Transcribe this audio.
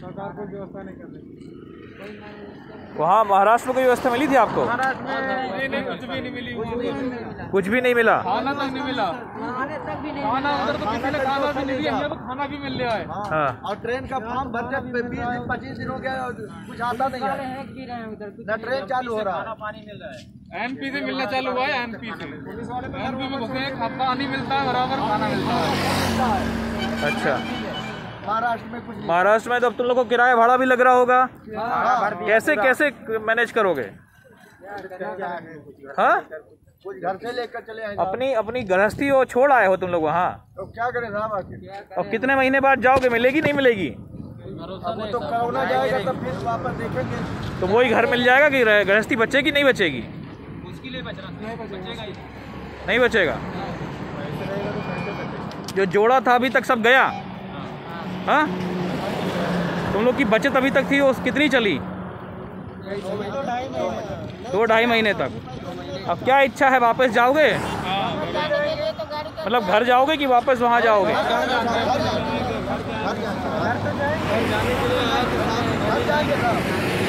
सरकार कोई व्यवस्था नहीं कर रही। वहाँ महाराष्ट्र में कोई व्यवस्था मिली थी आपको? नहीं नहीं कुछ भी नहीं मिली। कुछ भी नहीं मिला। खाना तक नहीं मिला। खाना उधर तो किसी ने खाना भी नहीं दिया हमें तो खाना भी मिल रहा है हाँ। और ट्रेन का फॉर्म भरते बीस दिन पच्चीस दिन हो गया और कुछ आता नहीं है। न ट्रेन चालू हो रहा है। एमपी से मिलना चालू हुआ है एमपी से। एमपी में घुसे पानी मिलता है बराबर खाना मिलता है। अच्छा। महाराष्ट्र में कुछ महाराष्ट्र में तो अब तुम लोग को किराया भाड़ा भी लग रहा होगा। कैसे कैसे मैनेज करोगे? हाँ? घर से लेकर चले आए अपनी अपनी गृहस्थी वो छोड़ आए हो तुम लोग वहाँ? तो क्या करें साहब आखिर और कितने महीने बाद जाओगे? मिलेगी नहीं मिलेगी? वो तो कोरोना जाएगा तब फिर वापस देखेंगे। तो वही घर मिल जाएगा कि गृहस्थी बचेगी नहीं बचेगी? नहीं बचेगा। जो जोड़ा था अभी तक सब गया। हाँ? तुम लोग की बचत अभी तक थी वो कितनी चली? दो ढाई महीने तक। अब क्या इच्छा है, वापस जाओगे? मतलब घर जाओगे कि वापस वहाँ जाओगे? घर जाएँगे साहब